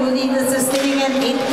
who need us to singing in